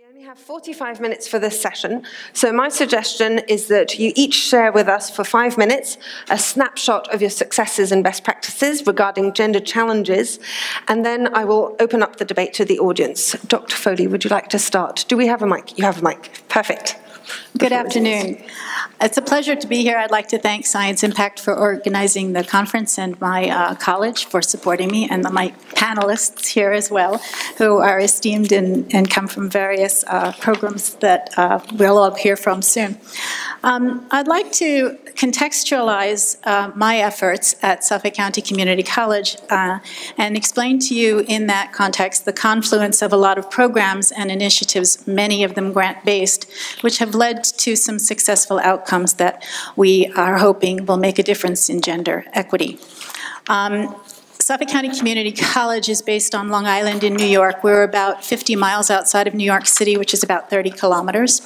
We only have 45 minutes for this session, so my suggestion is that you each share with us for five minutes a snapshot of your successes and best practices regarding gender challenges, and then I will open up the debate to the audience. Dr. Foley, would you like to start? Do we have a mic? You have a mic. Perfect. Good afternoon. It's a pleasure to be here. I'd like to thank Science Impact for organizing the conference and my uh, college for supporting me, and my panelists here as well, who are esteemed and, and come from various uh, programs that uh, we'll all hear from soon. Um, I'd like to contextualize uh, my efforts at Suffolk County Community College uh, and explain to you in that context the confluence of a lot of programs and initiatives, many of them grant-based, which have led to some successful outcomes that we are hoping will make a difference in gender equity. Um, Suffolk County Community College is based on Long Island in New York. We're about 50 miles outside of New York City, which is about 30 kilometers.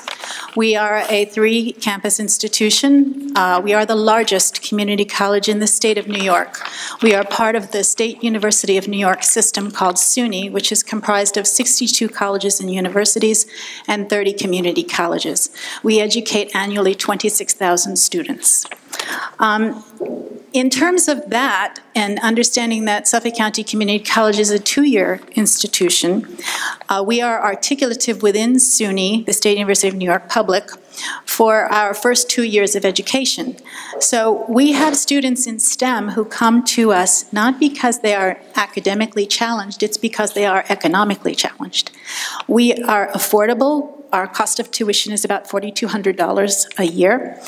We are a three campus institution. Uh, we are the largest community college in the state of New York. We are part of the State University of New York system called SUNY, which is comprised of 62 colleges and universities and 30 community colleges. We educate annually 26,000 students. Um, in terms of that, and understanding that Suffolk County Community College is a two-year institution, uh, we are articulative within SUNY, the State University of New York Public, for our first two years of education. So we have students in STEM who come to us not because they are academically challenged, it's because they are economically challenged. We are affordable, our cost of tuition is about $4,200 a year,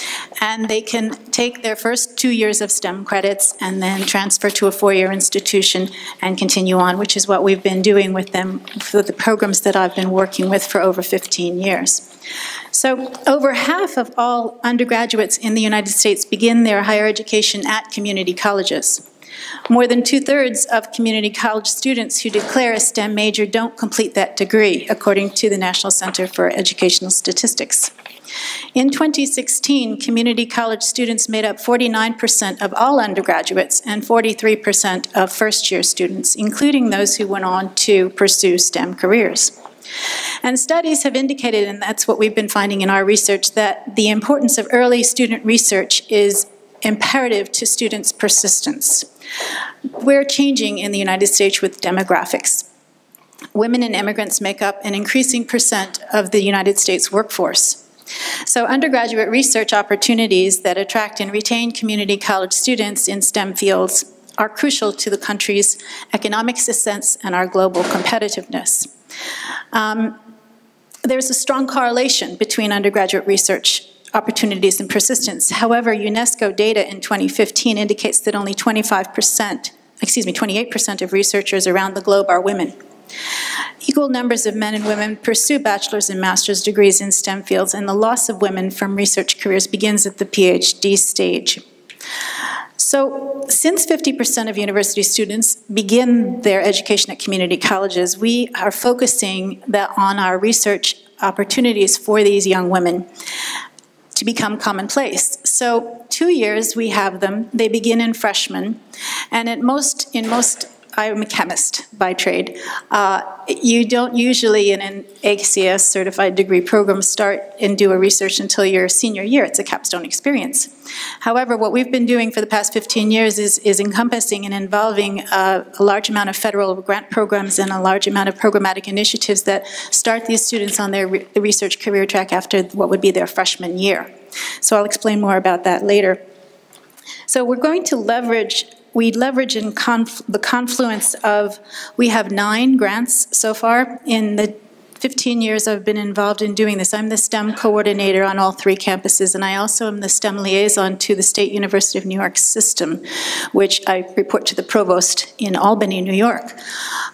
and they can take their first two years of STEM credits and then transfer to a four-year institution and continue on, which is what we've been doing with them for the programs that I've been working with for over 15 years. So over half of all undergraduates in the United States begin their higher education at community colleges. More than two-thirds of community college students who declare a STEM major don't complete that degree, according to the National Center for Educational Statistics. In 2016, community college students made up 49% of all undergraduates and 43% of first-year students, including those who went on to pursue STEM careers. And studies have indicated, and that's what we've been finding in our research, that the importance of early student research is imperative to students' persistence. We're changing in the United States with demographics. Women and immigrants make up an increasing percent of the United States workforce. So undergraduate research opportunities that attract and retain community college students in STEM fields are crucial to the country's economic success and our global competitiveness. Um, there's a strong correlation between undergraduate research opportunities and persistence. However, UNESCO data in 2015 indicates that only 25%, excuse me, 28% of researchers around the globe are women. Equal numbers of men and women pursue bachelor's and master's degrees in STEM fields, and the loss of women from research careers begins at the PhD stage. So, since 50% of university students begin their education at community colleges, we are focusing that on our research opportunities for these young women to become commonplace. So two years we have them. They begin in freshman, and at most in most I'm a chemist by trade. Uh, you don't usually in an ACS certified degree program start and do a research until your senior year. It's a capstone experience. However, what we've been doing for the past 15 years is, is encompassing and involving uh, a large amount of federal grant programs and a large amount of programmatic initiatives that start these students on their re research career track after what would be their freshman year. So I'll explain more about that later. So we're going to leverage we leverage in conf the confluence of, we have nine grants so far in the 15 years I've been involved in doing this. I'm the STEM coordinator on all three campuses, and I also am the STEM liaison to the State University of New York system, which I report to the provost in Albany, New York.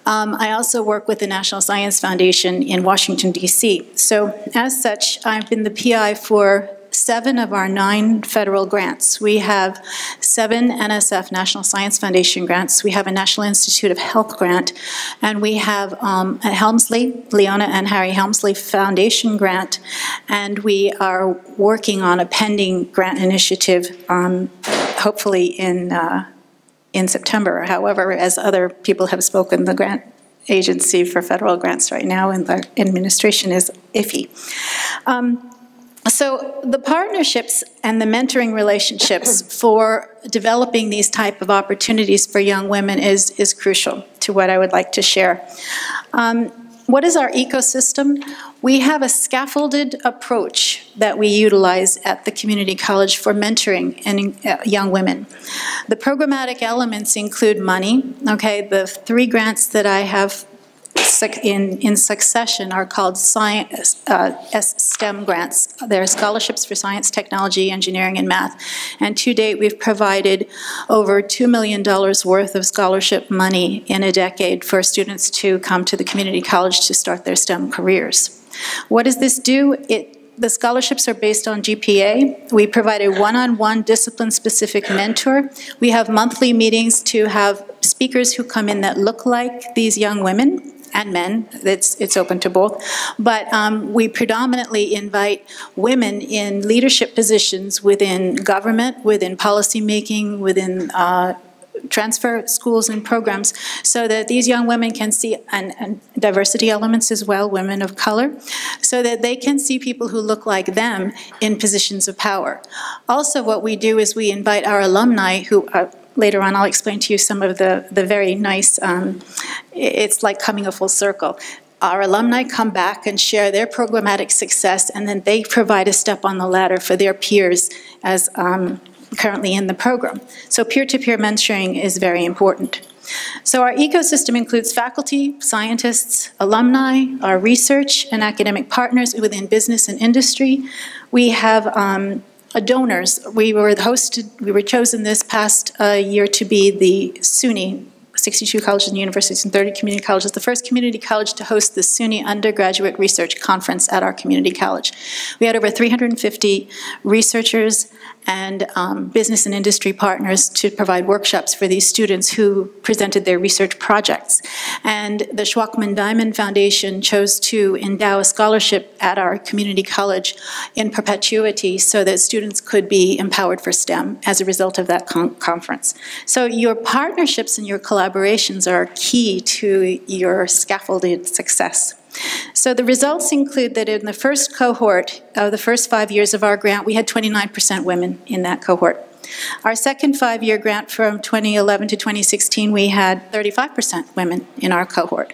Um, I also work with the National Science Foundation in Washington, D.C. So as such, I've been the PI for seven of our nine federal grants. We have seven NSF, National Science Foundation grants. We have a National Institute of Health grant, and we have um, a Helmsley, Leona and Harry Helmsley Foundation grant, and we are working on a pending grant initiative, um, hopefully in uh, in September. However, as other people have spoken, the grant agency for federal grants right now, and the administration is iffy. Um, so the partnerships and the mentoring relationships for developing these type of opportunities for young women is, is crucial to what I would like to share. Um, what is our ecosystem? We have a scaffolded approach that we utilize at the community college for mentoring and uh, young women. The programmatic elements include money. Okay, the three grants that I have in, in succession are called science, uh, STEM grants. They're scholarships for science, technology, engineering, and math. And to date, we've provided over $2 million worth of scholarship money in a decade for students to come to the community college to start their STEM careers. What does this do? It the scholarships are based on GPA. We provide a one-on-one discipline-specific mentor. We have monthly meetings to have speakers who come in that look like these young women and men. It's, it's open to both. But um, we predominantly invite women in leadership positions within government, within policymaking, within uh, transfer schools and programs so that these young women can see, and, and, diversity elements as well, women of color, so that they can see people who look like them in positions of power. Also, what we do is we invite our alumni who are later on I'll explain to you some of the, the very nice, um, it's like coming a full circle. Our alumni come back and share their programmatic success, and then they provide a step on the ladder for their peers as um, currently in the program. So peer-to-peer -peer mentoring is very important. So our ecosystem includes faculty, scientists, alumni, our research and academic partners within business and industry. We have um, donors. We were hosted, we were chosen this past uh, year to be the SUNY 62 colleges and universities and 30 community colleges, the first community college to host the SUNY Undergraduate Research Conference at our community college. We had over 350 researchers and um, business and industry partners to provide workshops for these students who presented their research projects. And the Shwachman Diamond Foundation chose to endow a scholarship at our community college in perpetuity so that students could be empowered for STEM as a result of that con conference. So your partnerships and your collaborations are key to your scaffolded success. So the results include that in the first cohort of the first five years of our grant, we had 29% women in that cohort. Our second five-year grant from 2011 to 2016, we had 35% women in our cohort.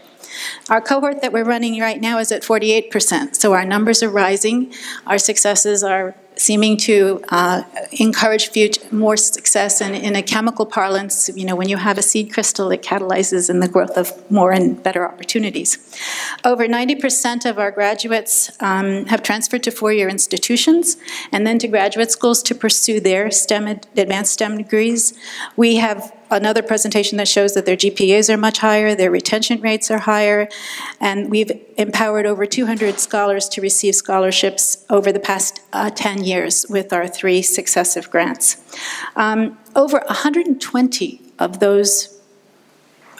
Our cohort that we're running right now is at 48%, so our numbers are rising. Our successes are seeming to uh, encourage future, more success. And in a chemical parlance, you know, when you have a seed crystal, it catalyzes in the growth of more and better opportunities. Over 90% of our graduates um, have transferred to four-year institutions and then to graduate schools to pursue their STEM, advanced STEM degrees. We have another presentation that shows that their GPAs are much higher, their retention rates are higher, and we've empowered over 200 scholars to receive scholarships over the past uh, 10 years with our three successive grants. Um, over 120 of those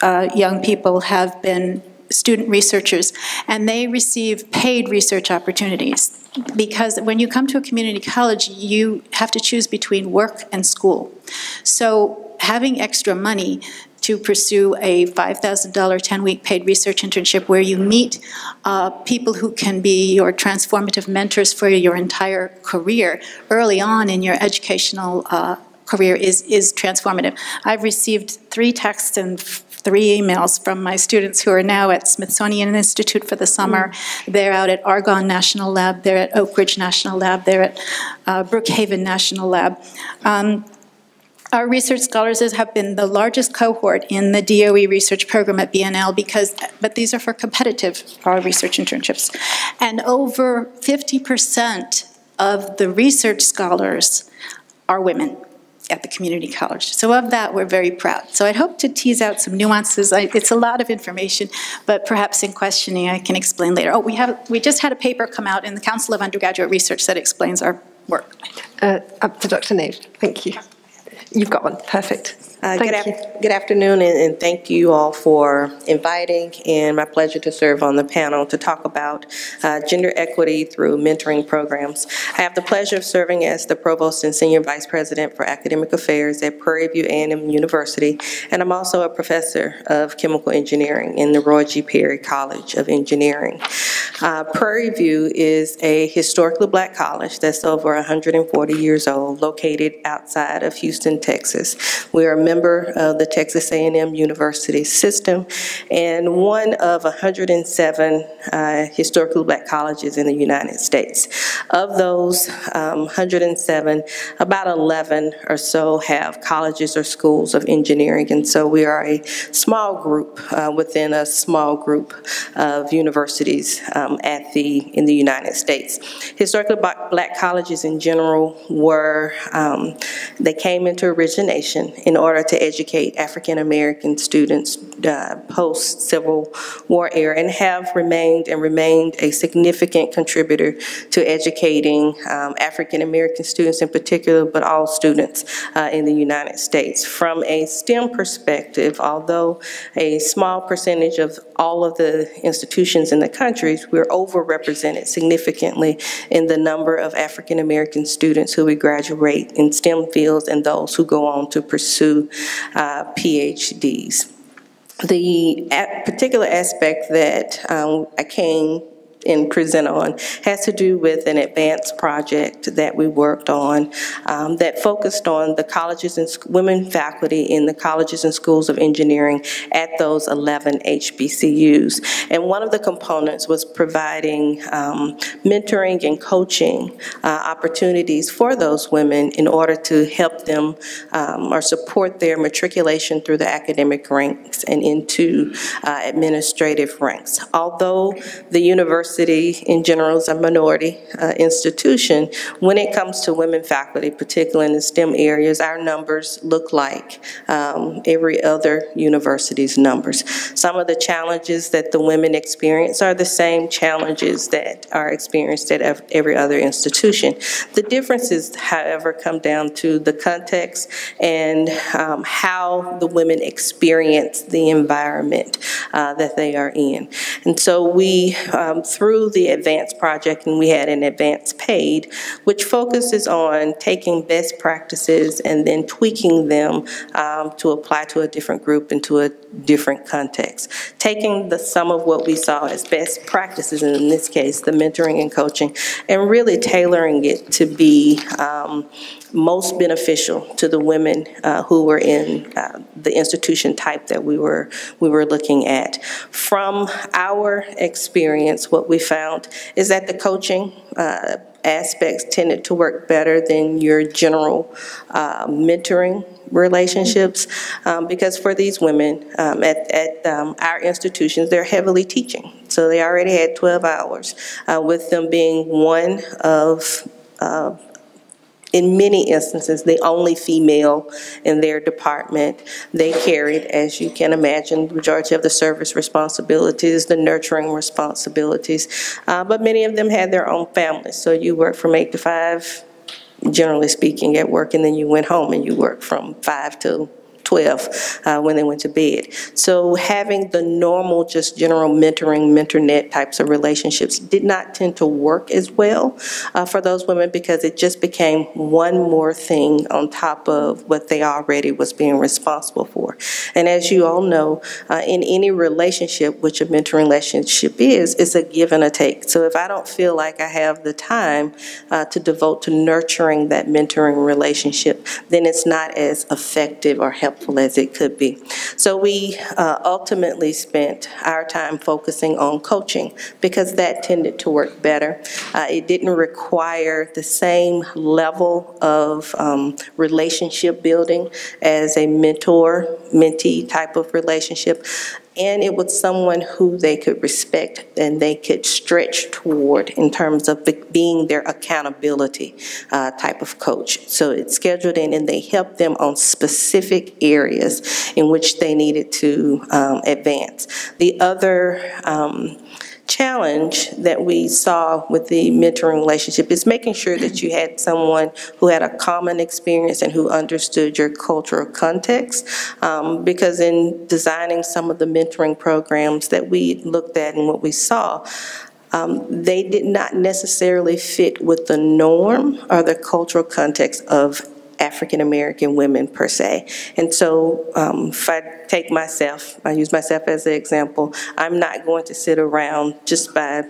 uh, young people have been student researchers, and they receive paid research opportunities. Because when you come to a community college, you have to choose between work and school. So having extra money to pursue a $5,000 10-week paid research internship where you meet uh, people who can be your transformative mentors for your entire career early on in your educational uh, career is, is transformative. I've received three texts and three emails from my students who are now at Smithsonian Institute for the summer. Mm. They're out at Argonne National Lab, they're at Oak Ridge National Lab, they're at uh, Brookhaven National Lab. Um, our research scholars have been the largest cohort in the DOE research program at BNL because, but these are for competitive research internships. And over 50% of the research scholars are women at the community college. So of that, we're very proud. So I'd hope to tease out some nuances. I, it's a lot of information, but perhaps in questioning I can explain later. Oh, we have we just had a paper come out in the Council of Undergraduate Research that explains our work. Uh, up to Dr. Nave. Thank you. You've got one, perfect. Uh, Thank Good you. af- good afternoon, and and thank you all for inviting, and my pleasure to serve on the panel to talk about uh, gender equity through mentoring programs. I have the pleasure of serving as the Provost and Senior Vice President for Academic Affairs at Prairie View a and m University, and I'm also a Professor of Chemical Engineering in the Roy G. Perry College of Engineering. Uh, Prairie View is a historically black college that's over 140 years old, located outside of Houston, Texas. We are a member of the Texas a and m University system and one of 107 uh, historically black colleges in the United States. Of those um, 107, about 11 or so have colleges or schools of engineering, and so we are a small group uh, within a small group of universities um, at the, in the United States. Historically black black colleges in general were, um, they came into origination in order to educate African-American students uh, post-Civil War era and have remained and remained a significant contributor to educating um, African-American students in particular, but all students uh, in the United States. From a STEM perspective, although a small percentage of all of the institutions in the country, we're overrepresented significantly in the number of African-American students who would graduate in STEM fields and those who go on to pursue uh, PhDs. The particular aspect that um, I came and present on has to do with an ADVANCE project that we worked on um, that focused on the colleges and women faculty in the colleges and schools of engineering at those 11 HBCUs. And one of the components was providing um, mentoring and coaching uh, opportunities for those women in order to help them um, or support their matriculation through the academic ranks and into uh, administrative ranks. Although the university in general is a minority uh, institution, when it comes to women faculty, particularly in the STEM areas, our numbers look like um, every other university's numbers. Some of the challenges that the women experience are the same challenges that are experienced at every other institution. The differences, however, come down to the context and um, how the women experience the environment uh, that they are in. And so we, um, through the ADVANCE project, and we had an ADVANCE PAID, which focuses on taking best practices and then tweaking them um, to apply to a different group and to a different context. Taking the sum of what we saw as best practices, and in this case, the mentoring and coaching, and really tailoring it to be um, most beneficial to the women uh, who were in uh, the institution type that we were, we were looking at. From our experience, what we found is that the coaching uh, aspects tended to work better than your general uh, mentoring relationships, um, because for these women um, at, at um, our institutions, they're heavily teaching. So they already had 12 hours, uh, with them being one of uh, in many instances, the only female in their department. They carried, as you can imagine, the majority of the service responsibilities, the nurturing responsibilities, uh, but many of them had their own families. So you work from eight to five, generally speaking, at work, and then you went home and you worked from five to 12 uh, when they went to bed. So having the normal, just general mentoring, mentornet types of relationships did not tend to work as well uh, for those women because it just became one more thing on top of what they already was being responsible for. And as you all know, uh, in any relationship, which a mentoring relationship is, it's a give and a take. So if I don't feel like I have the time uh, to devote to nurturing that mentoring relationship, then it's not as effective or helpful as it could be. So we uh, ultimately spent our time focusing on coaching because that tended to work better. Uh, It didn't require the same level of um, relationship building as a mentor-mentee type of relationship. And it was someone who they could respect and they could stretch toward in terms of being their accountability uh, type of coach. So it's scheduled in and they helped them on specific areas in which they needed to um, advance. The other um, challenge that we saw with the mentoring relationship is making sure that you had someone who had a common experience and who understood your cultural context. Um, because in designing some of the mentoring programs that we looked at and what we saw, um, they did not necessarily fit with the norm or the cultural context of African American women per se. And so um, if I take myself, I use myself as an example, I'm not going to sit around just by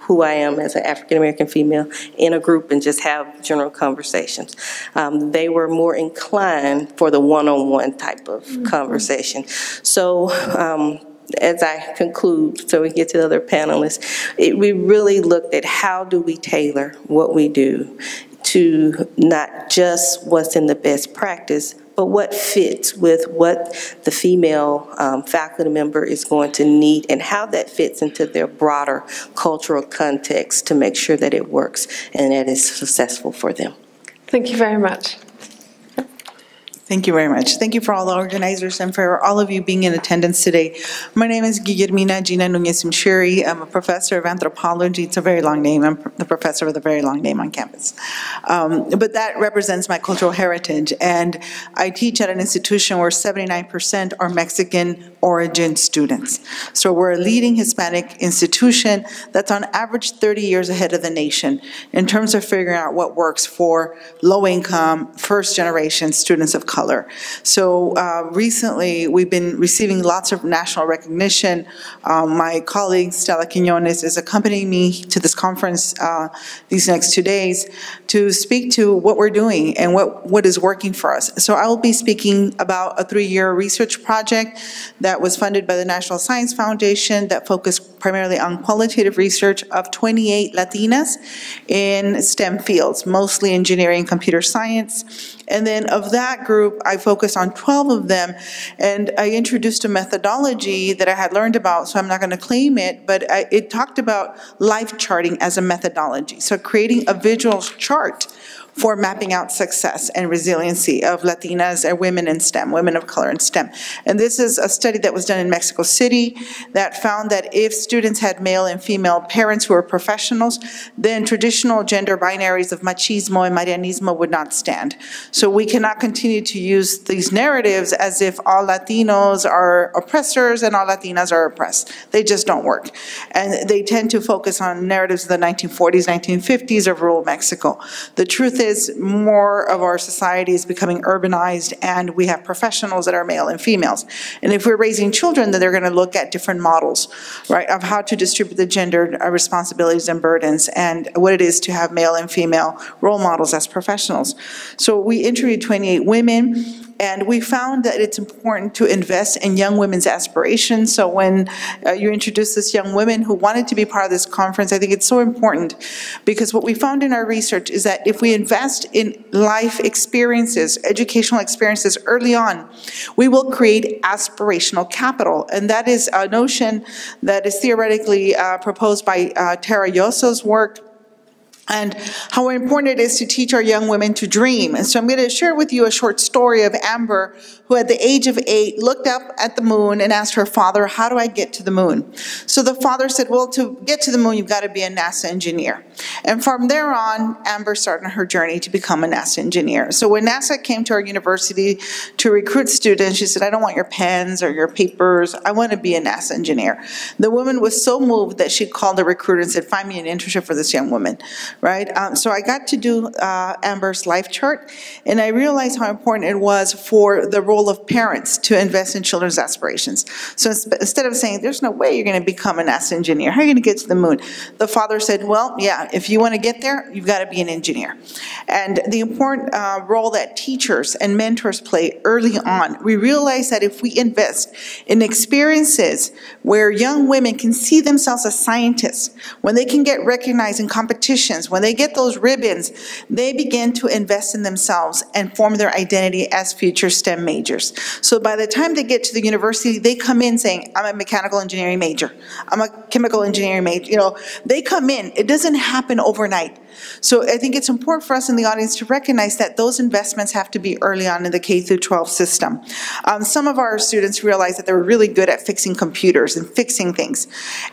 who I am as an African American female in a group and just have general conversations. Um, they were more inclined for the one-on-one type of mm-hmm. conversation. So um, as I conclude, so we get to the other panelists, it, we really looked at how do we tailor what we do to not just what's in the best practice, but what fits with what the female um, faculty member is going to need and how that fits into their broader cultural context to make sure that it works and that it's successful for them. Thank you very much. Thank you very much. Thank you for all the organizers and for all of you being in attendance today. My name is Guillermina Gina Nunez Mchiri. I'm a professor of anthropology. It's a very long name. I'm the professor with a very long name on campus. Um, but that represents my cultural heritage. And I teach at an institution where 79% are Mexican origin students. So we're a leading Hispanic institution that's on average 30 years ahead of the nation in terms of figuring out what works for low income, first generation students of color. So uh, recently, we've been receiving lots of national recognition. Um, my colleague Stella Quinones is accompanying me to this conference uh, these next two days to speak to what we're doing and what, what is working for us. So I will be speaking about a three-year research project that was funded by the National Science Foundation that focused primarily on qualitative research of 28 Latinas in STEM fields, mostly engineering, and computer science, and then of that group, I focused on 12 of them, and I introduced a methodology that I had learned about, so I'm not going to claim it, but I, it talked about life charting as a methodology. So creating a visual chart for mapping out success and resiliency of Latinas and women in STEM, women of color in STEM. And this is a study that was done in Mexico City that found that if students had male and female parents who were professionals, then traditional gender binaries of machismo and marianismo would not stand. So we cannot continue to use these narratives as if all Latinos are oppressors and all Latinas are oppressed. They just don't work. And they tend to focus on narratives of the 1940s, 1950s of rural Mexico. The truth is more of our society is becoming urbanized and we have professionals that are male and females. And if we're raising children, then they're going to look at different models, right, of how to distribute the gender uh, responsibilities and burdens and what it is to have male and female role models as professionals. So we interviewed 28 women and we found that it's important to invest in young women's aspirations. So when uh, you introduce this young women who wanted to be part of this conference, I think it's so important because what we found in our research is that if we invest in life experiences, educational experiences early on, we will create aspirational capital. And that is a notion that is theoretically uh, proposed by uh, Tara Yosso's work and how important it is to teach our young women to dream. And so I'm going to share with you a short story of Amber, who at the age of eight looked up at the moon and asked her father, how do I get to the moon? So the father said, well, to get to the moon, you've got to be a NASA engineer. And from there on, Amber started her journey to become a NASA engineer. So when NASA came to our university to recruit students, she said, I don't want your pens or your papers. I want to be a NASA engineer. The woman was so moved that she called the recruiter and said, find me an internship for this young woman right? Um, so I got to do uh, Amber's life chart, and I realized how important it was for the role of parents to invest in children's aspirations. So instead of saying, there's no way you're going to become an NASA engineer, how are you going to get to the moon? The father said, well, yeah, if you want to get there, you've got to be an engineer. And the important uh, role that teachers and mentors play early on, we realize that if we invest in experiences where young women can see themselves as scientists, when they can get recognized in competitions, when they get those ribbons, they begin to invest in themselves and form their identity as future STEM majors. So by the time they get to the university, they come in saying, I'm a mechanical engineering major. I'm a chemical engineering major. You know, they come in. It doesn't happen overnight. So I think it's important for us in the audience to recognize that those investments have to be early on in the K through 12 system. Um, some of our students realized that they were really good at fixing computers and fixing things,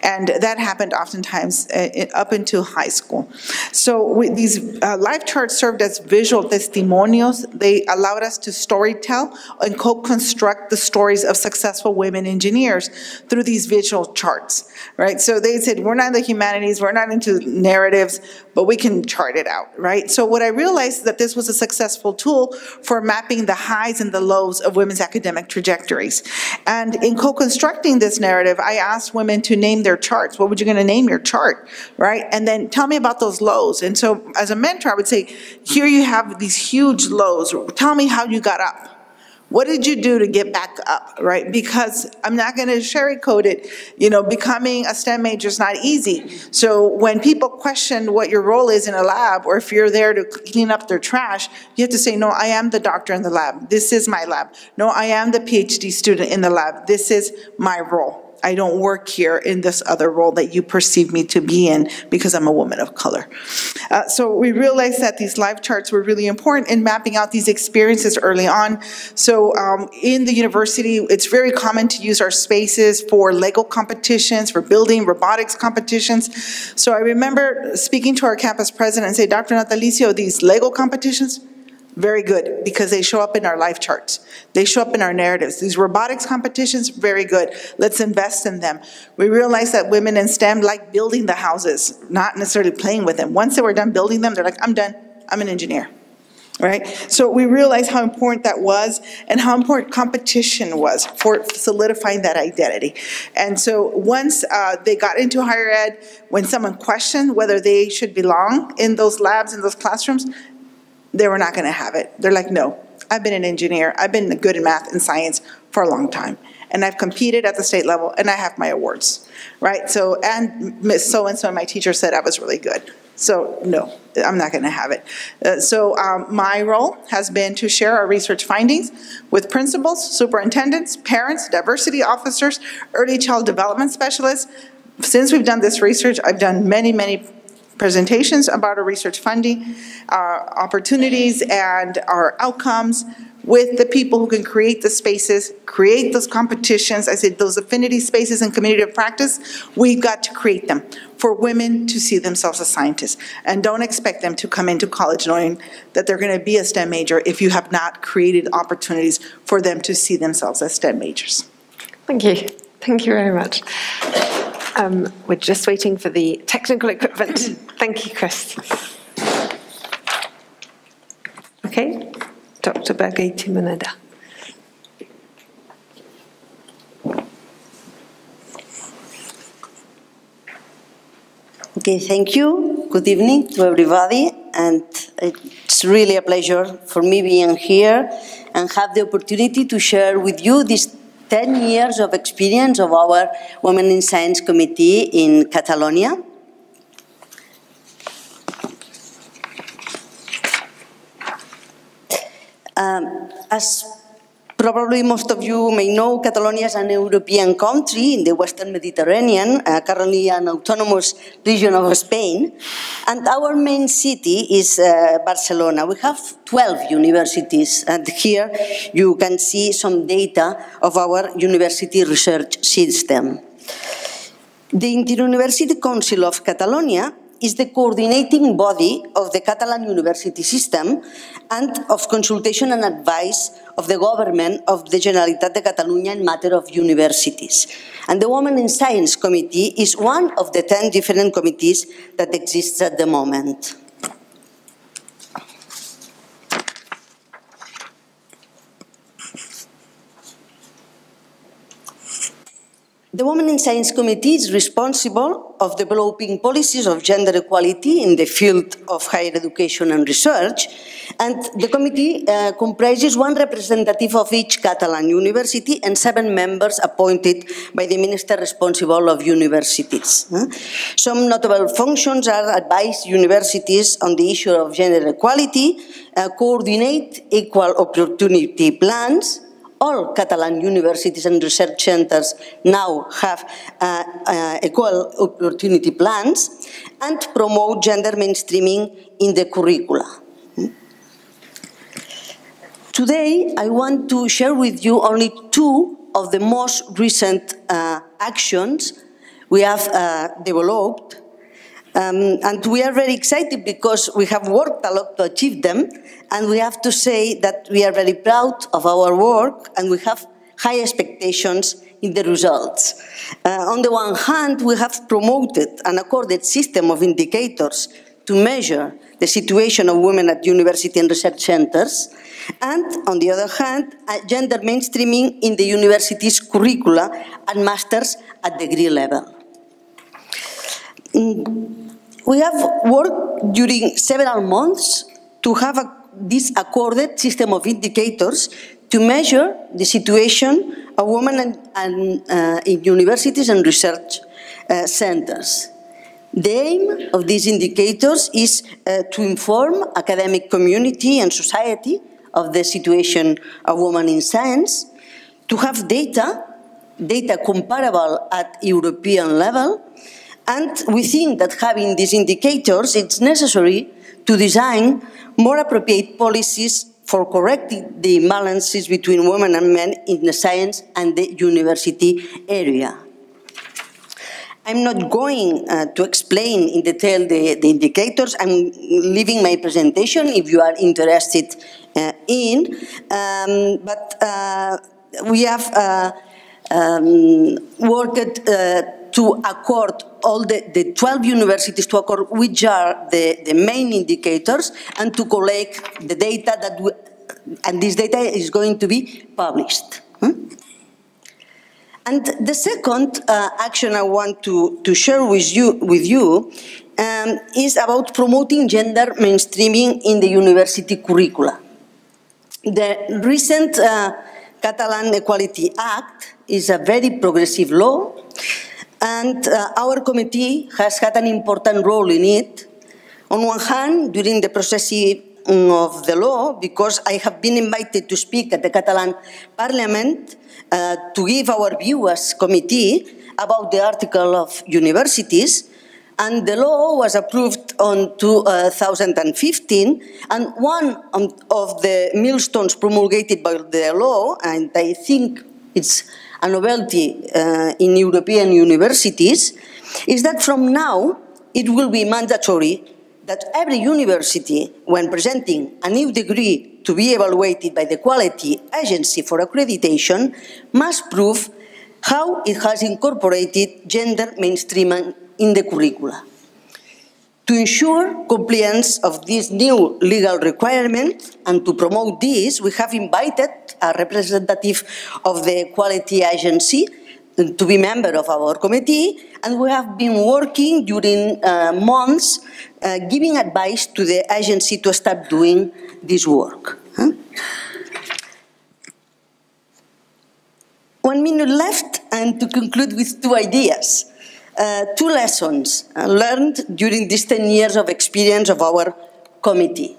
and that happened oftentimes uh, up into high school. So these uh, life charts served as visual testimonios. They allowed us to storytell and co-construct the stories of successful women engineers through these visual charts, right? So they said, we're not in the humanities, we're not into narratives, but we can chart it out, right? So what I realized is that this was a successful tool for mapping the highs and the lows of women's academic trajectories. And in co-constructing this narrative, I asked women to name their charts. What would you gonna name your chart, right? And then tell me about those lows. And so as a mentor, I would say, here you have these huge lows. Tell me how you got up. What did you do to get back up, right? Because I'm not going to sherry code it. You know, becoming a STEM major is not easy. So when people question what your role is in a lab, or if you're there to clean up their trash, you have to say, no, I am the doctor in the lab. This is my lab. No, I am the PhD student in the lab. This is my role. I don't work here in this other role that you perceive me to be in because I'm a woman of color. Uh, so we realized that these life charts were really important in mapping out these experiences early on. So um, in the university, it's very common to use our spaces for Lego competitions, for building robotics competitions. So I remember speaking to our campus president and say, Dr. Natalicio, these Lego competitions, very good, because they show up in our life charts. They show up in our narratives. These robotics competitions, very good. Let's invest in them. We realize that women in STEM like building the houses, not necessarily playing with them. Once they were done building them, they're like, I'm done. I'm an engineer. Right? So we realized how important that was and how important competition was for solidifying that identity. And so once uh, they got into higher ed, when someone questioned whether they should belong in those labs, in those classrooms, they were not going to have it. They're like, no, I've been an engineer. I've been good in math and science for a long time. And I've competed at the state level and I have my awards, right? So, and Miss so-and-so, my teacher said I was really good. So no, I'm not going to have it. Uh, so um, my role has been to share our research findings with principals, superintendents, parents, diversity officers, early child development specialists. Since we've done this research, I've done many, many presentations about our research funding, our opportunities, and our outcomes with the people who can create the spaces, create those competitions. I said those affinity spaces and community of practice, we've got to create them for women to see themselves as scientists. And don't expect them to come into college knowing that they're going to be a STEM major if you have not created opportunities for them to see themselves as STEM majors. Thank you. Thank you very much. Um, we're just waiting for the technical equipment. Thank you, Chris. Okay, Dr. Berga i Timoneda. Okay, thank you. Good evening to everybody. And it's really a pleasure for me being here and have the opportunity to share with you this 10 years of experience of our Women in Science Committee in Catalonia. Um, as Probably most of you may know Catalonia is an European country in the Western Mediterranean, uh, currently an autonomous region of Spain. And our main city is uh, Barcelona. We have 12 universities, and here you can see some data of our university research system. The Interuniversity Council of Catalonia is the coordinating body of the Catalan university system and of consultation and advice of the government of the Generalitat de Catalunya in matter of universities. And the Women in Science Committee is one of the 10 different committees that exists at the moment. The Women in Science Committee is responsible of developing policies of gender equality in the field of higher education and research, and the committee uh, comprises one representative of each Catalan university and seven members appointed by the minister responsible of universities. Some notable functions are advise universities on the issue of gender equality, uh, coordinate equal opportunity plans, all Catalan universities and research centers now have uh, uh, equal opportunity plans, and promote gender mainstreaming in the curricula. Today, I want to share with you only two of the most recent uh, actions we have uh, developed. Um, and we are very excited because we have worked a lot to achieve them. And we have to say that we are very proud of our work and we have high expectations in the results. Uh, on the one hand, we have promoted an accorded system of indicators to measure the situation of women at university and research centers and, on the other hand, gender mainstreaming in the university's curricula and masters at degree level. Mm, we have worked during several months to have a, this accorded system of indicators to measure the situation of women and, and, uh, in universities and research uh, centers. The aim of these indicators is uh, to inform academic community and society of the situation of women in science, to have data, data comparable at European level, and we think that having these indicators, it's necessary to design more appropriate policies for correcting the imbalances between women and men in the science and the university area. I'm not going uh, to explain in detail the, the, indicators. I'm leaving my presentation if you are interested uh, in. Um, but uh, we have uh, um, worked uh, to accord all the, the 12 universities to accord which are the, the main indicators and to collect the data that we, and this data is going to be published. Hmm? And the second uh, action I want to, to share with you, with you um, is about promoting gender mainstreaming in the university curricula. The recent uh, Catalan Equality Act is a very progressive law, and uh, our committee has had an important role in it. On one hand, during the processing of the law, because I have been invited to speak at the Catalan Parliament uh, to give our view as committee about the article of universities. And the law was approved on 2015. And one of the milestones promulgated by the law, and I think it's a novelty uh, in European universities, is that from now it will be mandatory that every university, when presenting a new degree to be evaluated by the Quality Agency for Accreditation must prove how it has incorporated gender mainstreaming in the curricula. To ensure compliance of this new legal requirement and to promote this, we have invited a representative of the Quality Agency to be member of our committee, and we have been working during uh, months uh, giving advice to the agency to start doing this work. Huh? One minute left, and to conclude with two ideas. Uh, two lessons uh, learned during these 10 years of experience of our committee.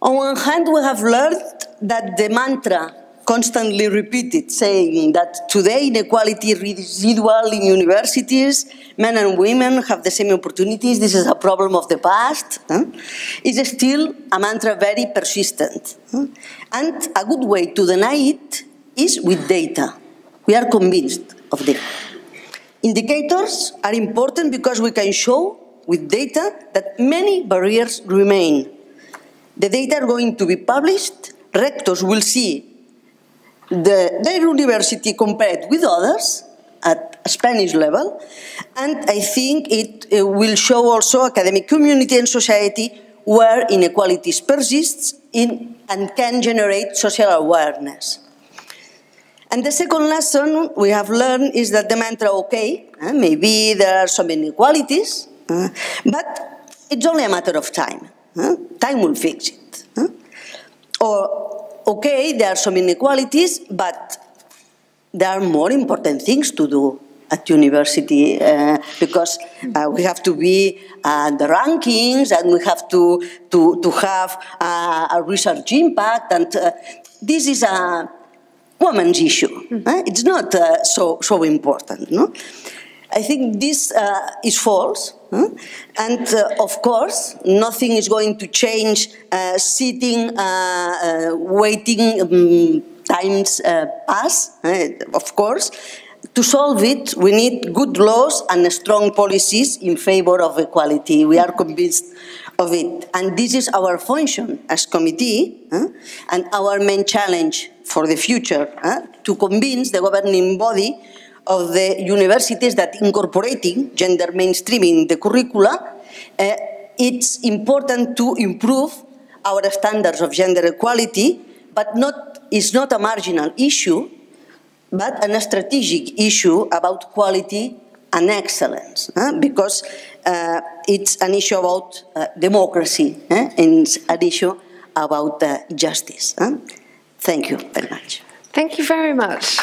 On one hand, we have learned that the mantra constantly repeated, saying that today inequality residual in universities, men and women have the same opportunities, this is a problem of the past, huh? is still a mantra very persistent. Huh? And a good way to deny it is with data. We are convinced of that. Indicators are important because we can show with data that many barriers remain. The data are going to be published, rectors will see the, their university compared with others at Spanish level, and I think it uh, will show also academic community and society where inequalities persist in, and can generate social awareness. And the second lesson we have learned is that the mantra, okay, uh, maybe there are some inequalities, uh, but it's only a matter of time. time will fix it. Or okay, there are some inequalities, but there are more important things to do. at university uh, because uh, we have to be uh, the rankings and we have to, to, to have a research impact. And this is a woman's issue. eh? It's not uh, so, so important. No? I think this uh, is false. huh? And uh, of course, nothing is going to change uh, sitting, uh, uh, waiting um, times pass, eh, of course. To solve it, we need good laws and strong policies in favor of equality. We are convinced of it. And this is our function as committee eh, and our main challenge for the future, eh, to convince the governing body of the universities that incorporating gender mainstreaming in the curricula, uh, it's important to improve our standards of gender equality, but not, it's not a marginal issue, but a strategic issue about quality and excellence, huh? because uh, it's an issue about uh, democracy eh? and an issue about uh, justice. Thank you very much. Thank you very much.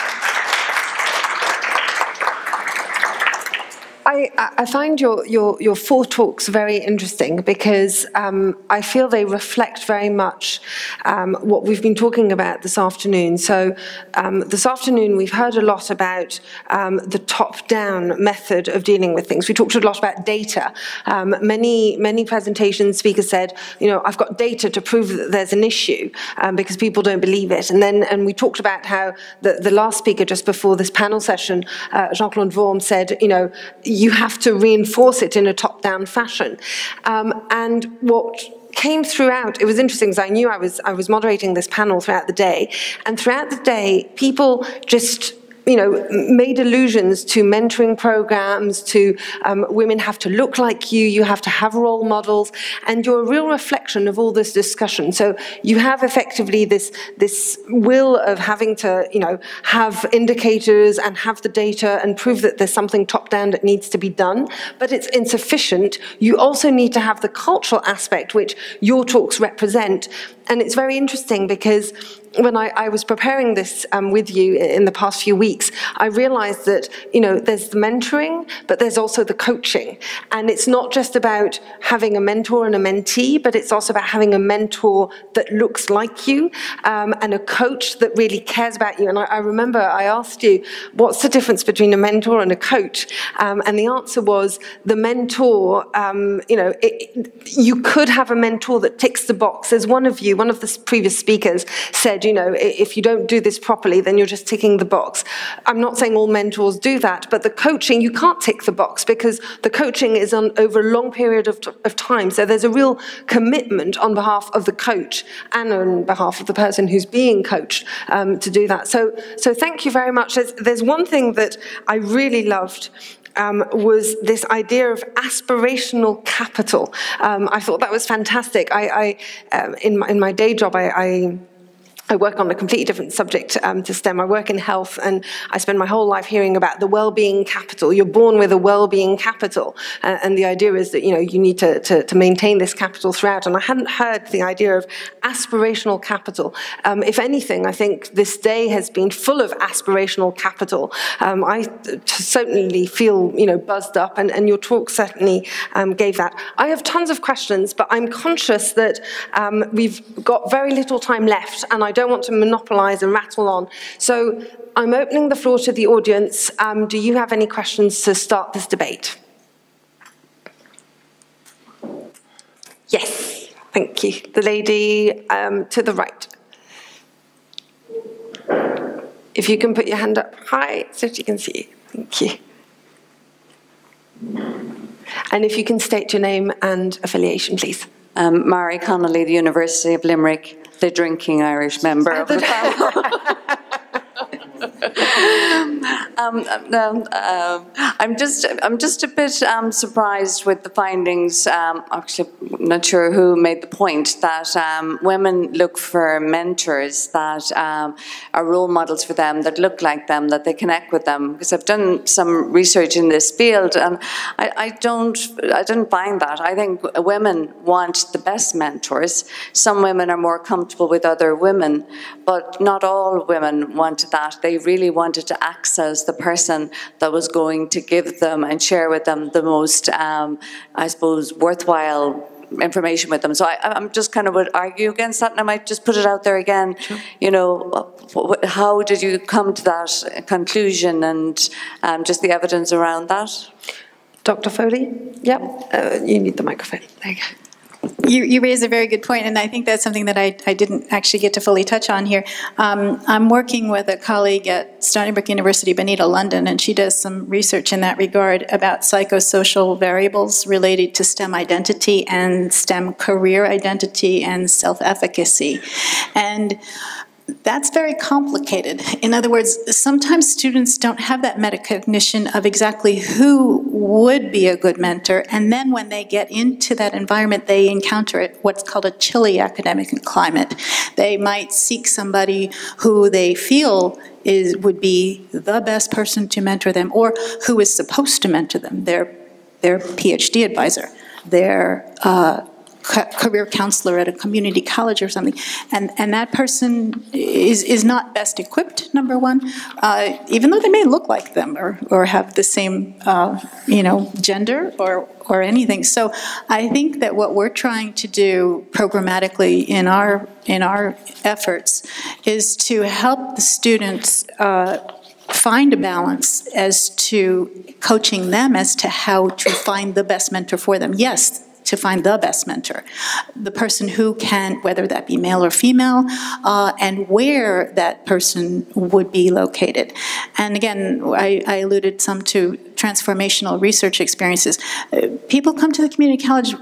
I, I find your, your, your four talks very interesting because um, I feel they reflect very much um, what we've been talking about this afternoon. So, um, this afternoon we've heard a lot about um, the top down method of dealing with things. We talked a lot about data. Um, many, many presentation speakers said, you know, I've got data to prove that there's an issue um, because people don't believe it. And then and we talked about how the, the last speaker just before this panel session, uh, Jean Claude Vorm, said, you know, you have to reinforce it in a top-down fashion. Um, and what came throughout, it was interesting because I knew I was, I was moderating this panel throughout the day, and throughout the day, people just you know, made allusions to mentoring programs, to um, women have to look like you, you have to have role models, and you're a real reflection of all this discussion. So you have effectively this, this will of having to, you know, have indicators and have the data and prove that there's something top down that needs to be done, but it's insufficient. You also need to have the cultural aspect, which your talks represent. And it's very interesting because when I, I was preparing this um, with you in the past few weeks, I realized that, you know, there's the mentoring, but there's also the coaching. And it's not just about having a mentor and a mentee, but it's also about having a mentor that looks like you um, and a coach that really cares about you. And I, I remember I asked you, what's the difference between a mentor and a coach? Um, and the answer was the mentor, um, you know, it, you could have a mentor that ticks the box. As one of you, one of the previous speakers said, you know, if you don't do this properly, then you're just ticking the box. I'm not saying all mentors do that, but the coaching, you can't tick the box because the coaching is on over a long period of, of time. So there's a real commitment on behalf of the coach and on behalf of the person who's being coached um, to do that. So, so thank you very much. There's, there's one thing that I really loved um, was this idea of aspirational capital. Um, I thought that was fantastic. I, I um, in, my, in my day job, I, I I work on a completely different subject um, to STEM. I work in health, and I spend my whole life hearing about the well-being capital. You're born with a well-being capital, uh, and the idea is that you know you need to, to, to, maintain this capital throughout. And I hadn't heard the idea of aspirational capital. Um, if anything, I think this day has been full of aspirational capital. Um, I certainly feel you know buzzed up, and, and your talk certainly um, gave that. I have tons of questions, but I'm conscious that um, we've got very little time left, and I don't want to monopolize and rattle on. So I'm opening the floor to the audience. Um, do you have any questions to start this debate? Yes, thank you. The lady um, to the right. If you can put your hand up high so she can see you. Thank you. And if you can state your name and affiliation, please. Um, Mary Connolly, the University of Limerick the drinking Irish member of the panel. um, no, uh, I'm just I'm just a bit um, surprised with the findings. Um, actually, not sure who made the point that um, women look for mentors that um, are role models for them, that look like them, that they connect with them. Because I've done some research in this field, and I, I don't I don't find that. I think women want the best mentors. Some women are more comfortable with other women, but not all women want that. They really really wanted to access the person that was going to give them and share with them the most, um, I suppose, worthwhile information with them. So I, I'm just kind of would argue against that, and I might just put it out there again. Sure. You know, how did you come to that conclusion, and um, just the evidence around that? Dr. Foley? Yep, uh, you need the microphone. There you go. You, you raise a very good point, and I think that's something that I, I didn't actually get to fully touch on here. Um, I'm working with a colleague at Stony Brook University, Bonita London, and she does some research in that regard about psychosocial variables related to STEM identity and STEM career identity and self-efficacy. And that's very complicated. In other words, sometimes students don't have that metacognition of exactly who would be a good mentor, and then when they get into that environment, they encounter it, what's called a chilly academic climate. They might seek somebody who they feel is, would be the best person to mentor them, or who is supposed to mentor them, their, their PhD advisor, their uh, career counselor at a community college or something, and, and that person is, is not best equipped, number one, uh, even though they may look like them or, or have the same, uh, you know, gender or, or anything. So I think that what we're trying to do programmatically in our, in our efforts is to help the students uh, find a balance as to coaching them as to how to find the best mentor for them. Yes, to find the best mentor, the person who can, whether that be male or female, uh, and where that person would be located. And again, I, I alluded some to transformational research experiences. Uh, People come to the community college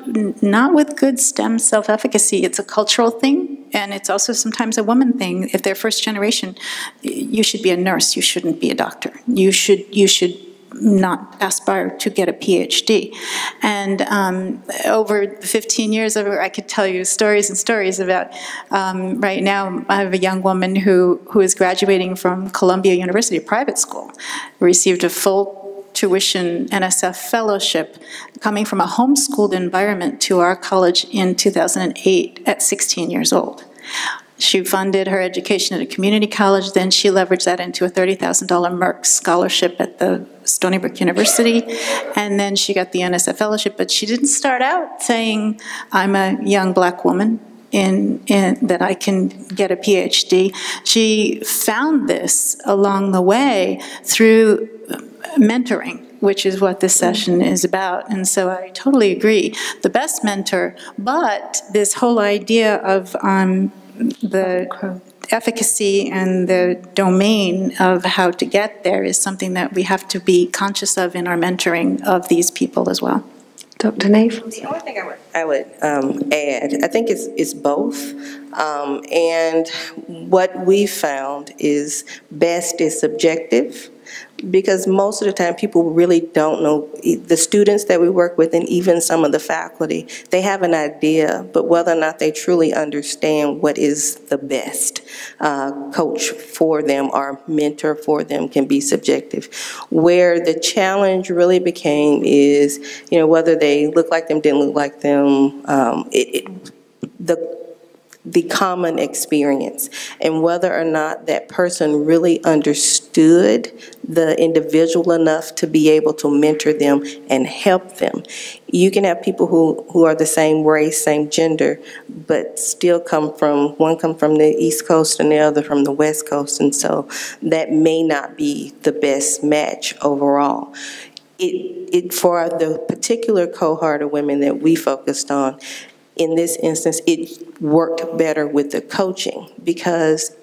not with good STEM self-efficacy. It's a cultural thing, and it's also sometimes a woman thing. If they're first generation, you should be a nurse. You shouldn't be a doctor. You should you should not aspire to get a PhD. And um, over 15 years, I could tell you stories and stories about, um, right now, I have a young woman who, who is graduating from Columbia University, private school, received a full tuition NSF fellowship coming from a homeschooled environment to our college in 2008 at 16 years old. She funded her education at a community college, then she leveraged that into a $30,000 Merck scholarship at the Stony Brook University, and then she got the NSF fellowship, but she didn't start out saying, I'm a young black woman in, in, that I can get a PhD. She found this along the way through mentoring, which is what this session is about. And so I totally agree. The best mentor, but this whole idea of um, the efficacy and the domain of how to get there is something that we have to be conscious of in our mentoring of these people as well. Dr. Nave? The only thing I would, I would um, add, I think it's, it's both. Um, And what we found is best is subjective, because most of the time, people really don't know, the students that we work with and even some of the faculty, they have an idea, but whether or not they truly understand what is the best uh, coach for them or mentor for them can be subjective. Where the challenge really became is, you know, whether they look like them, didn't look like them, um, it, it, the the common experience and whether or not that person really understood the individual enough to be able to mentor them and help them. You can have people who, who are the same race, same gender, but still come from, one come from the East Coast and the other from the West Coast, and so that may not be the best match overall. It, it, for the particular cohort of women that we focused on, in this instance, it worked better with the coaching because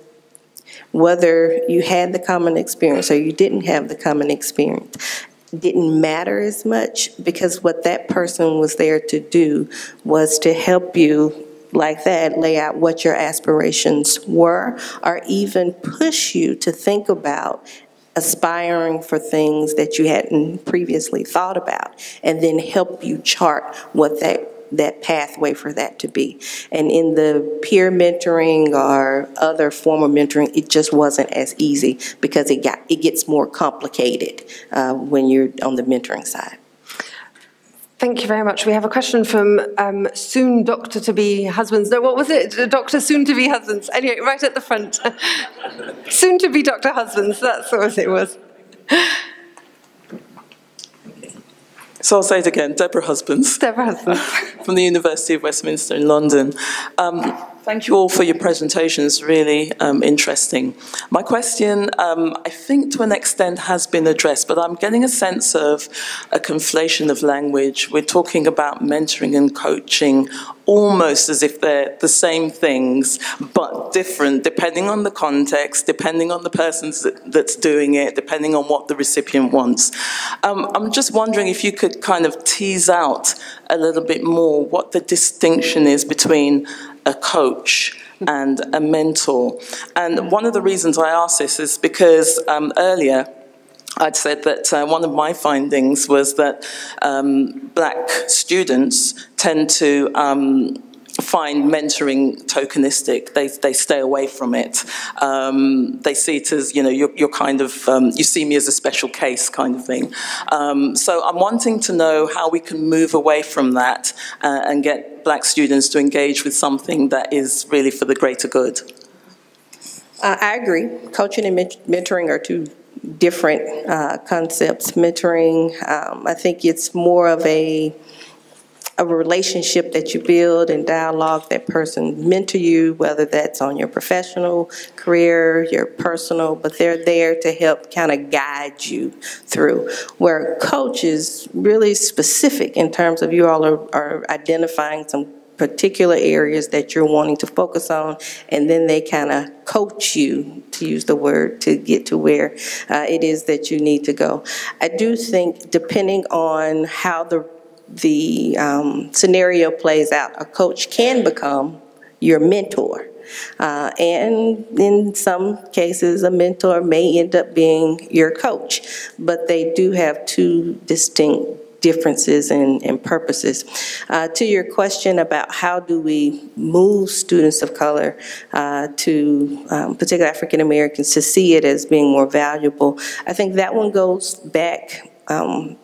whether you had the common experience or you didn't have the common experience didn't matter as much because what that person was there to do was to help you like that lay out what your aspirations were or even push you to think about aspiring for things that you hadn't previously thought about and then help you chart what that that pathway for that to be. And in the peer mentoring or other form of mentoring, it just wasn't as easy because it got it gets more complicated uh, when you're on the mentoring side. Thank you very much. We have a question from um, soon doctor to be husbands. No, what was it? Doctor soon to be husbands. Anyway, right at the front. soon to be doctor husbands. That's what it was. So I'll say it again, Deborah Husbands. Deborah Husbands. from the University of Westminster in London. Um, thank you all for your presentations, really um, interesting. My question, um, I think to an extent has been addressed, but I'm getting a sense of a conflation of language. We're talking about mentoring and coaching almost as if they're the same things, but different depending on the context, depending on the person that's doing it, depending on what the recipient wants. Um, I'm just wondering if you could kind of tease out a little bit more what the distinction is between a coach and a mentor. And one of the reasons I ask this is because um, earlier, I'd said that uh, one of my findings was that um, black students tend to um, find mentoring tokenistic. They, they stay away from it. Um, they see it as, you know, you're, you're kind of, um, you see me as a special case kind of thing. Um, so I'm wanting to know how we can move away from that uh, and get black students to engage with something that is really for the greater good. Uh, I agree. Coaching and mentoring are two different uh, concepts. Mentoring, um, I think it's more of a a relationship that you build and dialogue that person mentor you, whether that's on your professional career, your personal, but they're there to help kind of guide you through. Where coach is really specific in terms of you all are, are identifying some particular areas that you're wanting to focus on, and then they kind of coach you, to use the word, to get to where uh, it is that you need to go. I do think, depending on how the the um, scenario plays out, a coach can become your mentor. Uh, and in some cases, a mentor may end up being your coach, but they do have two distinct differences and, and purposes. Uh, to your question about how do we move students of color uh, to, um, particularly African Americans, to see it as being more valuable, I think that one goes back um,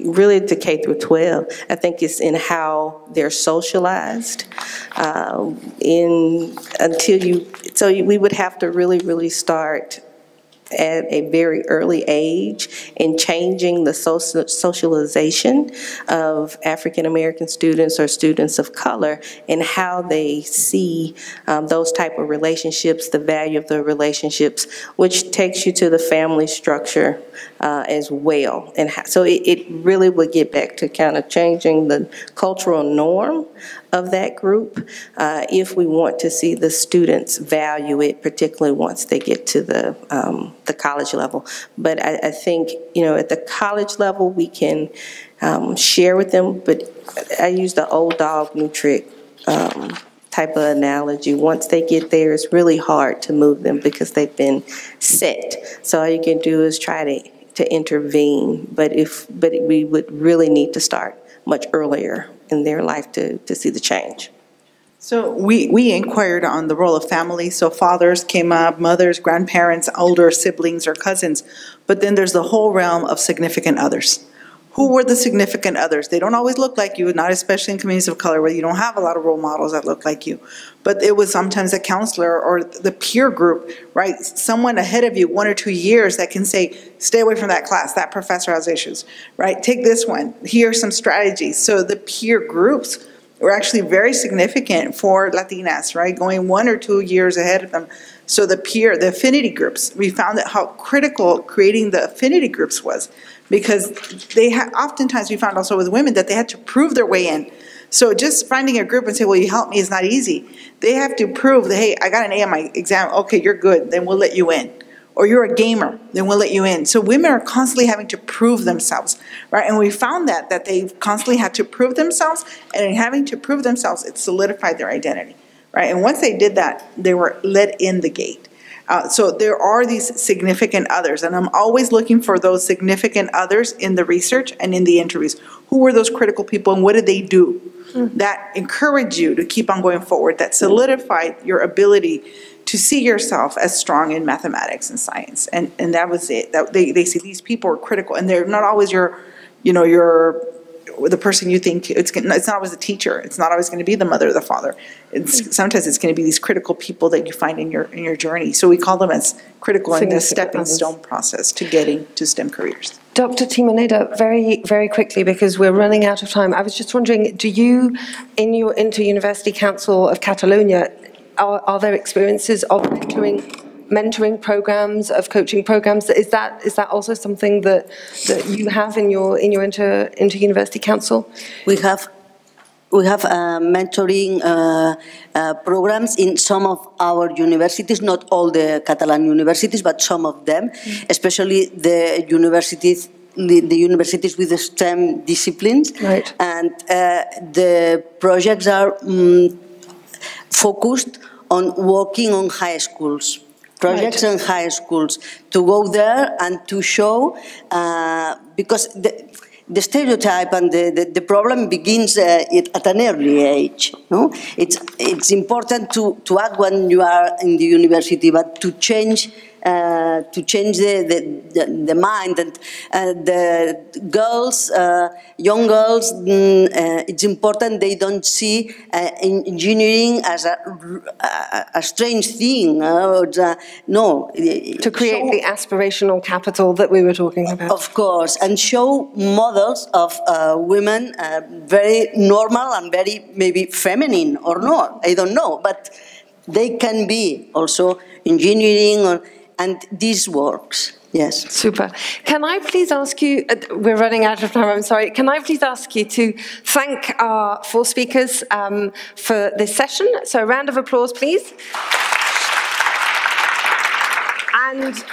really to K through 12. I think it's in how they're socialized. Uh, in until you, so we would have to really, really start at a very early age in changing the socialization of African American students or students of color and how they see um, those type of relationships, the value of the relationships, which takes you to the family structure uh, as well. And so it, it really would get back to kind of changing the cultural norm of that group uh, if we want to see the students value it, particularly once they get to the, um, the college level. But I, I, think, you know, at the college level, we can um, share with them, but I use the old dog, new trick um, type of analogy. Once they get there, it's really hard to move them because they've been set. So all you can do is try to, to intervene, but if but we would really need to start much earlier in their life to, to see the change. So we, we inquired on the role of family. So fathers came up, mothers, grandparents, older siblings or cousins. But then there's the whole realm of significant others. Who were the significant others? They don't always look like you, not especially in communities of color where you don't have a lot of role models that look like you. But it was sometimes a counselor or the peer group, right? Someone ahead of you, one or two years, that can say, stay away from that class, that professor has issues, right? Take this one, here are some strategies. So the peer groups were actually very significant for Latinas, right? Going one or two years ahead of them. So the peer, the affinity groups, we found that how critical creating the affinity groups was because they had, oftentimes we found also with women that they had to prove their way in. So just finding a group and say, well, you help me is not easy. They have to prove that, hey, I got an A on my exam. Okay, you're good. Then we'll let you in. Or you're a gamer, then we'll let you in. So women are constantly having to prove themselves, right? And we found that, that they've constantly had to prove themselves, and in having to prove themselves, it solidified their identity, right? And once they did that, they were let in the gate. Uh, so there are these significant others, and I'm always looking for those significant others in the research and in the interviews. Who were those critical people and what did they do mm-hmm. that encourage you to keep on going forward, that solidified your ability to see yourself as strong in mathematics and science? And, and that was it. That they, they see these people are critical, and they're not always your, you know, your the person you think, it's, gonna- it's not always the teacher, it's not always gonna be the mother or the father. It's, hmm. sometimes it's gonna be these critical people that you find in your, in your journey. So we call them as critical in the stepping others. stone process to getting to STEM careers. Dr. Timoneda, very, very quickly, because we're running out of time, I was just wondering, do you, in your Inter-University Council of Catalonia, are, are there experiences of mentoring, mentoring programs, of coaching programs? Is that, is that also something that, that you have in your, in your inter, inter-university council? We have, we have uh, mentoring uh, uh, programs in some of our universities, not all the Catalan universities, but some of them, especially the universities, the, the universities with the STEM disciplines. Right. And uh, the projects are mm, focused on working on high schools. Projects in high schools to go there and to show, uh, because the, the stereotype and the, the, the problem begins uh, it, at an early age. No? It's, it's important to, to act when you are in the university, but to change uh, to change the, the, the, mind and uh, the girls, uh, young girls, mm, uh, it's important they don't see uh, engineering as a, a, a strange thing. Uh, uh, no. To create the aspirational capital that we were talking about? Of course, and show models of uh, women uh, very normal and very maybe feminine or not, I don't know, but they can be also engineering or, and this works, yes. Super. Can I please ask you, uh, we're running out of time, I'm sorry. Can I please ask you to thank our four speakers um, for this session? So a round of applause, please. And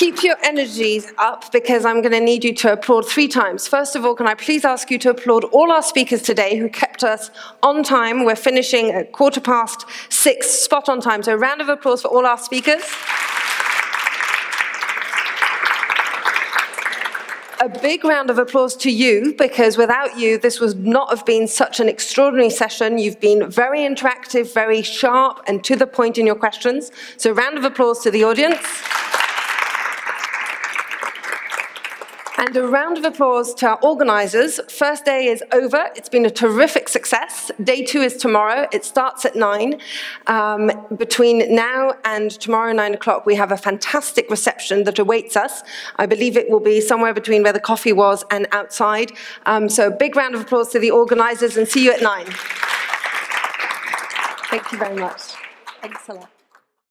keep your energies up because I'm going to need you to applaud three times. First of all, can I please ask you to applaud all our speakers today who kept us on time? We're finishing at quarter past six, spot on time. So a round of applause for all our speakers. A big round of applause to you because without you, this would not have been such an extraordinary session. You've been very interactive, very sharp, and to the point in your questions. So, round of applause to the audience. And a round of applause to our organisers. First day is over. It's been a terrific success. Day two is tomorrow. It starts at nine. Um, between now and tomorrow, nine o'clock, we have a fantastic reception that awaits us. I believe it will be somewhere between where the coffee was and outside. Um, so, a big round of applause to the organisers and see you at nine. Thank you very much. Thanks a lot.